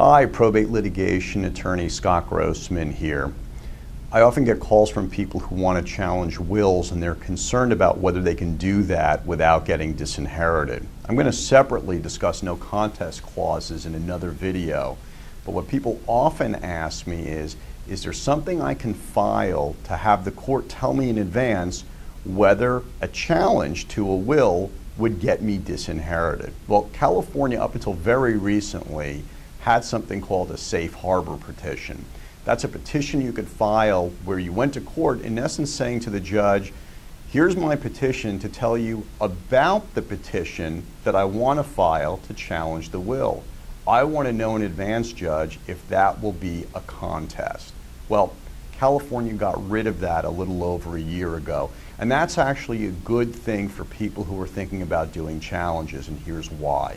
Hi, probate litigation attorney Scott Grossman here. I often get calls from people who want to challenge wills and they're concerned about whether they can do that without getting disinherited. I'm going to separately discuss no contest clauses in another video, but what people often ask me is, is there something I can file to have the court tell me in advance whether a challenge to a will would get me disinherited? Well, California, up until very recently, had something called a safe harbor petition. That's a petition you could file where you went to court, in essence, saying to the judge, Here's my petition to tell you about the petition that I want to file to challenge the will. I want to know in advance, Judge, if that will be a contest. Well, California got rid of that a little over a year ago, and that's actually a good thing for people who are thinking about doing challenges, and here's why.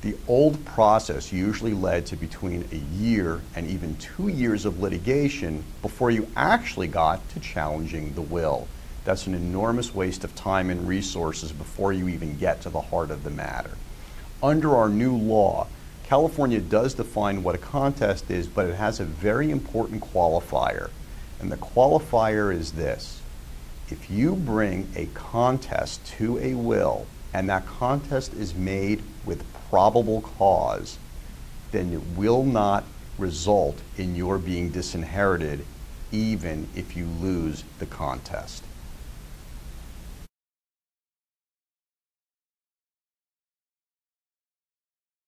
The old process usually led to between a year and even two years of litigation before you actually got to challenging the will. That's an enormous waste of time and resources before you even get to the heart of the matter. Under our new law, California does define what a contest is, but it has a very important qualifier. And the qualifier is this if you bring a contest to a will and that contest is made with probable cause, then it will not result in your being disinherited even if you lose the contest.